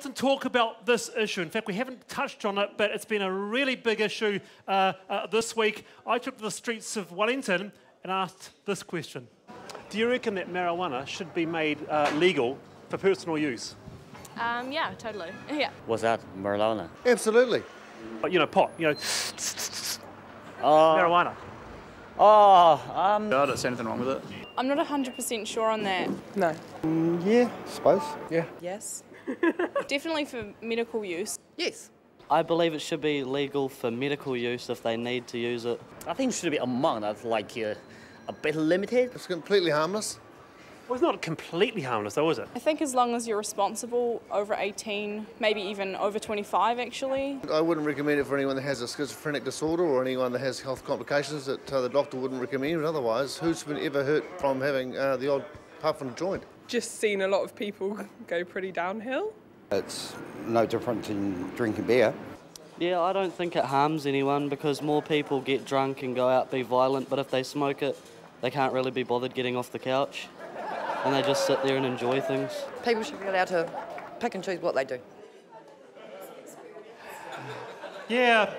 often talk about this issue. In fact, we haven't touched on it, but it's been a really big issue uh, uh, this week. I took to the streets of Wellington and asked this question Do you reckon that marijuana should be made uh, legal for personal use? Um, yeah, totally. Yeah. Was that marijuana? Absolutely. You know, pot, you know, Oh, marijuana. oh, um, I don't see anything wrong with it. I'm not 100% sure on that. No. Yeah, suppose. Yeah. Yes. Definitely for medical use. Yes. I believe it should be legal for medical use if they need to use it. I think it should be among that, like uh, a bit limited. It's completely harmless. Well, it's not completely harmless, though, is it? I think as long as you're responsible, over 18, maybe even over 25 actually. I wouldn't recommend it for anyone that has a schizophrenic disorder or anyone that has health complications that uh, the doctor wouldn't recommend it otherwise. Who's been ever hurt from having uh, the odd puff and joint? Just seen a lot of people go pretty downhill. It's no different than drinking beer. Yeah, I don't think it harms anyone because more people get drunk and go out be violent, but if they smoke it, they can't really be bothered getting off the couch. And they just sit there and enjoy things. People should be allowed to pick and choose what they do. Yeah.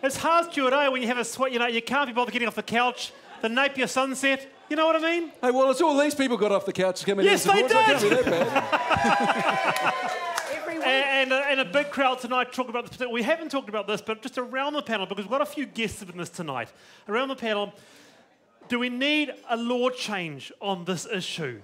It's hard, Stuart, eh, when you have a sweat, you know, you can't be bothered getting off the couch. The Napier sunset, you know what I mean? Hey, well, it's all these people got off the couch to come in Yes, and they support. so it can't be that bad. And, and, a, and a big crowd tonight talk about this. We haven't talked about this, but just around the panel, because we've got a few guests in this tonight. Around the panel, do we need a law change on this issue?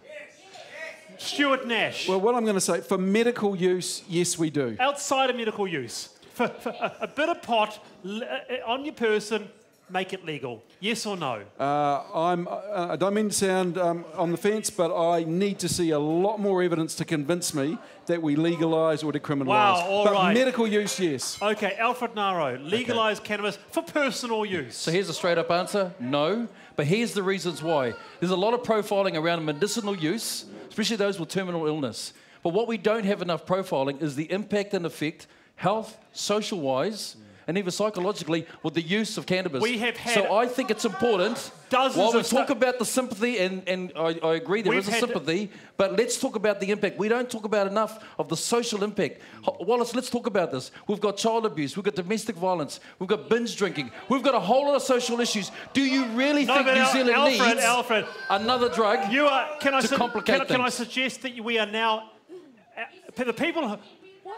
Stuart Nash. well, what I'm going to say, for medical use, yes, we do. outside of medical use, for, for a, a bit of pot uh, on your person, make it legal. Yes or no? Uh, I'm, uh, I don't mean to sound um, on the fence, but I need to see a lot more evidence to convince me that we legalise or decriminalise. Wow, all but right. medical use, yes. Okay, Alfred Ngaro, legalise cannabis for personal use. So here's a straight up answer no. But here's the reasons why. There's a lot of profiling around medicinal use, especially those with terminal illness. But what we don't have enough profiling is the impact and effect, health, social wise, and even psychologically, with the use of cannabis. We have had so I think it's important. dozens While we of talk about the sympathy, and, and I, I agree there is a sympathy, but let's talk about the impact. We don't talk about enough of the social impact. Wallace, let's talk about this. We've got child abuse, we've got domestic violence, we've got binge drinking, we've got a whole lot of social issues. Do you really No, think New Al- Zealand Alfred, needs Alfred, another drug? You are. Can I to su- complicate can, can I things. suggest that we are now uh, the people?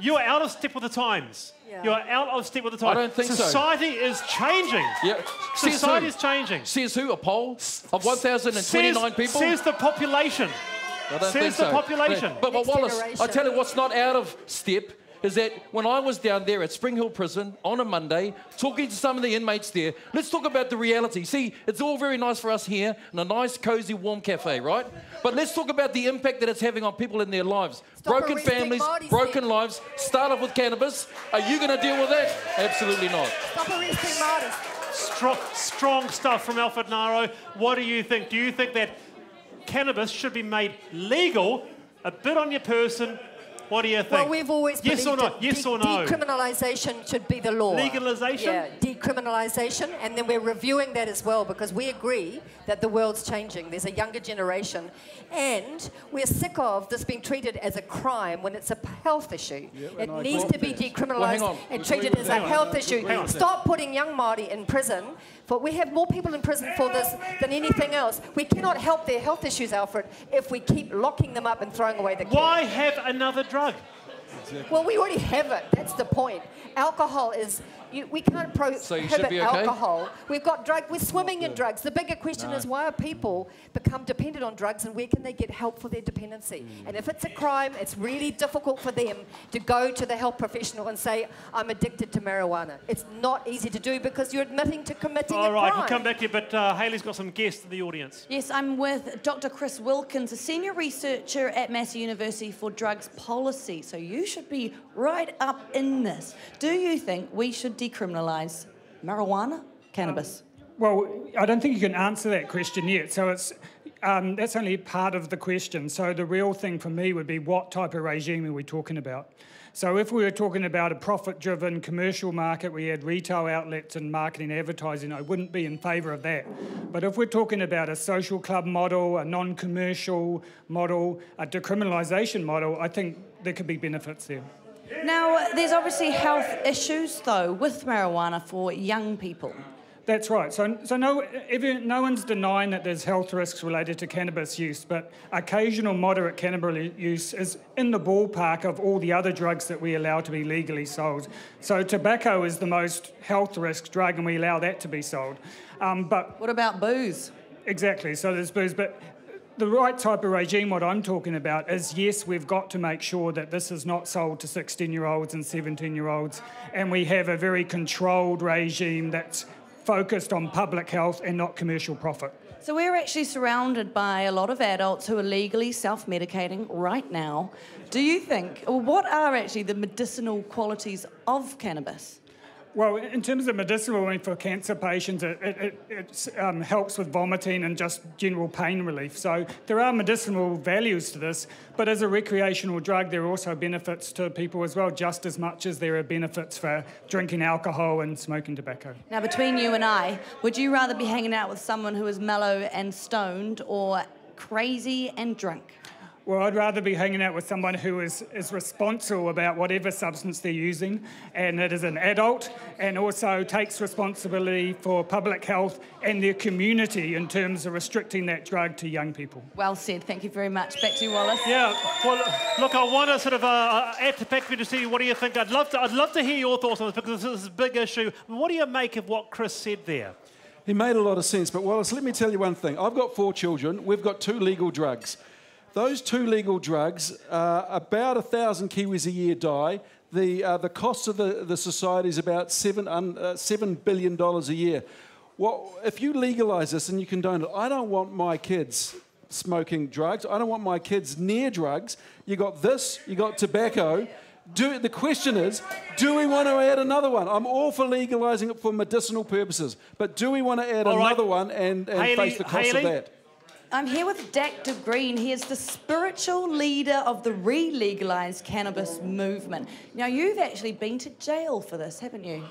Who- You are out of step with the times. You are out of step with the times. I don't think so. Society is changing. Yeah. Society who? is changing. Says who? A poll of 1,029 people? Says the population. I don't says think the so. population. But, but Next Wallace, I tell you what's not out of step is that when I was down there at Spring Hill Prison on a Monday, talking to some of the inmates there, let's talk about the reality. See, it's all very nice for us here in a nice, cozy, warm cafe, right? But let's talk about the impact that it's having on people in their lives. Stop broken families, broken then. lives, start off with cannabis. Are you going to deal with that? Absolutely not. Stop arresting martyrs. Strong, strong stuff from Alfred Ngaro. What do you think? Do you think that cannabis should be made legal, a bit on your person? What do you think? Well, we've always yes or believed no? that Yes or no? Decriminalisation should be the law. Legalisation? Yeah, decriminalisation, and then we're reviewing that as well because we agree that the world's changing. There's a younger generation, and we're sick of this being treated as a crime when it's a health issue. it I needs to be decriminalised Well, and treated as a health issue. Stop putting young Māori in prison. But we have more people in prison for this than anything else. We cannot help their health issues, Alfred, if we keep locking them up and throwing away the key. Why have another drug? Well, we already have it. That's the point. Alcohol is. You, we can't So you prohibit be okay? alcohol. We've got drug. We're swimming in drugs. The bigger question is why are people become dependent on drugs, and where can they get help for their dependency? Hmm. And if it's a crime, it's really difficult for them to go to the health professional and say, "I'm addicted to marijuana." It's not easy to do because you're admitting to committing All a right, crime. we'll come back to you, but uh, Haley's got some guests in the audience. Yes, I'm with Dr. Chris Wilkins, a senior researcher at Massey University for Drugs Policy. So you should be right up in this. Do you think we should decriminalise marijuana, cannabis? Well, I don't think you can answer that question yet. So it's um, that's only part of the question. So the real thing for me would be what type of regime are we talking about? So if we were talking about a profit-driven commercial market, we had retail outlets and marketing advertising, I wouldn't be in favour of that. But if we're talking about a social club model, a non-commercial model, a decriminalisation model, I think there could be benefits there. Now, there's obviously health issues, though, with marijuana for young people. That's right. So, so no, every, no one's denying that there's health risks related to cannabis use, but occasional moderate cannabis use is in the ballpark of all the other drugs that we allow to be legally sold. So, tobacco is the most health risk drug, and we allow that to be sold. Um, but what about booze? Exactly. So there's booze, but the right type of regime, what I'm talking about, is yes, we've got to make sure that this is not sold to 16 year olds and 17 year olds, and we have a very controlled regime that's focused on public health and not commercial profit. So we're actually surrounded by a lot of adults who are legally self-medicating right now. Do you think, what are actually the medicinal qualities of cannabis? Well, in terms of medicinal, I mean, for cancer patients, it, it, it, um, helps with vomiting and just general pain relief. So there are medicinal values to this, but as a recreational drug, there are also benefits to people as well, just as much as there are benefits for drinking alcohol and smoking tobacco. Now, between you and I, would you rather be hanging out with someone who is mellow and stoned or crazy and drunk? Well, I'd rather be hanging out with someone who is, is responsible about whatever substance they're using and that is an adult and also takes responsibility for public health and their community in terms of restricting that drug to young people. Well said. Thank you very much. Back to you, Wallace. Yeah. Well, look, I want to sort of uh, add to back to see what do you think. I'd love to. I'd love to hear your thoughts on this because this is a big issue. What do you make of what Chris said there? He made a lot of sense, but Wallace, let me tell you one thing. I've got four children. We've got two legal drugs. Those two legal drugs, uh, about a thousand Kiwis a year die. The, uh, the cost of the, the society is about seven, um, uh, $7 billion a year. Well, if you legalise this and you condone it, I don't want my kids smoking drugs. I don't want my kids near drugs. You got this, you got tobacco. Do, the question is, do we want to add another one? I'm all for legalising it for medicinal purposes, but do we want to add right. another one and, and face the cost of that? I'm here with Dakta Green. He is the spiritual leader of the re legalised cannabis movement. Now, you've actually been to jail for this, haven't you?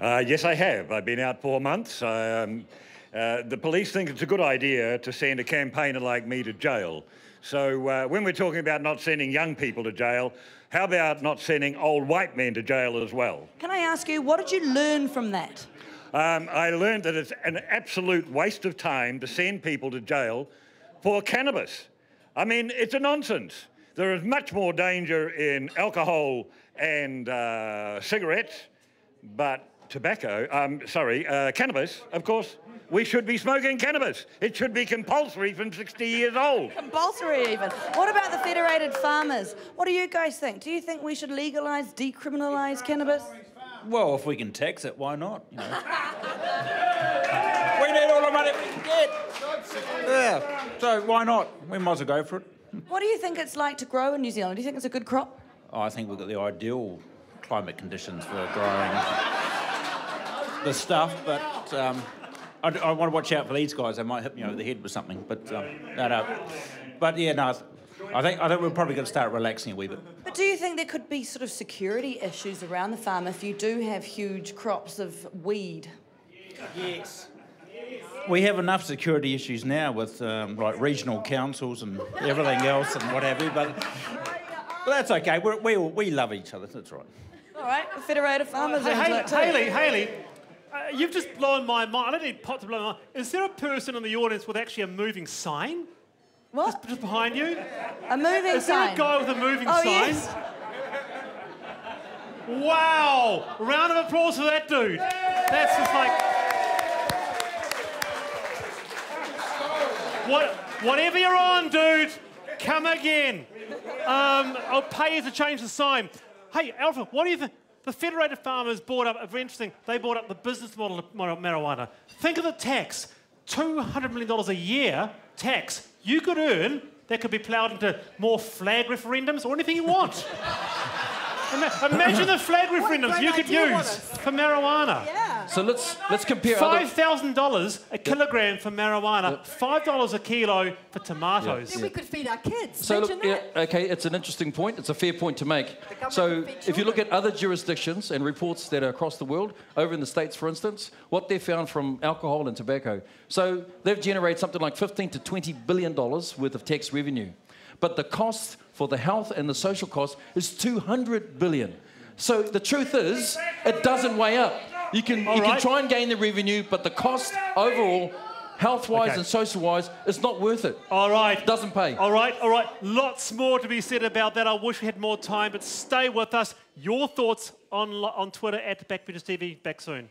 Uh, yes, I have. I've been out four months. Um, uh, the police think it's a good idea to send a campaigner like me to jail. So uh, when we're talking about not sending young people to jail, how about not sending old white men to jail as well? Can I ask you, what did you learn from that? Um, I learned that it's an absolute waste of time to send people to jail for cannabis. I mean, it's a nonsense. There is much more danger in alcohol and uh, cigarettes, but tobacco, um, sorry, uh, cannabis, of course, we should be smoking cannabis. It should be compulsory from 60 years old. Compulsory, even. What about the Federated Farmers? What do you guys think? Do you think we should legalise, decriminalise cannabis? Well, if we can tax it, why not? You know. we need all the money we can get. Yeah. So why not? We might as well go for it. What do you think it's like to grow in New Zealand? Do you think it's a good crop? Oh, I think we've got the ideal climate conditions for growing the stuff, but um, I, I want to watch out for these guys. They might hit me over the head with something. But um, no, no. But yeah, no. I think I think we're probably going to start relaxing a wee bit. But do you think there could be sort of security issues around the farm if you do have huge crops of weed? Yes. We have enough security issues now with um, like regional councils and everything else and what have you, but, but that's okay. We're, we we love each other. That's right. All right, Federated Farmers. Hey, are Haley. Haley, Haley, uh, you've just blown my mind. I don't need pot to blow my mind. Is there a person in the audience with actually a moving sign? What? Just, just behind you? A moving sign? Is there a guy with a moving Oh, sign? yes. Wow! Round of applause for that dude. That's just like. What, whatever you're on, dude, come again. Um, I'll pay you to change the sign. Hey, Alpha, what do you think? The Federated Farmers bought up, very interesting, they bought up the business model of marijuana. Think of the tax $200 million a year tax you could earn that could be ploughed into more flag referendums or anything you want. Imagine the flag referendums you could use for marijuana. So let's let's compare Five other. thousand dollars a kilogram for marijuana. Five dollars a kilo for tomatoes. Then we could feed our kids. So Imagine look, yeah, okay, it's an interesting point. It's a fair point to make. So if you look at other jurisdictions and reports that are across the world, over in the states, for instance, what they've found from alcohol and tobacco. So they've generated something like 15 to 20 billion dollars worth of tax revenue, but the cost for the health and the social cost is 200 billion. So the truth is, it doesn't weigh up. You can, you All can try and gain the revenue, but the cost overall, health-wise Okay. and social-wise, it's not worth it. All right. Doesn't pay. All right, all right. Lots more to be said about that. I wish we had more time, but stay with us. Your thoughts on, on Twitter at Backbenches TV. Back soon.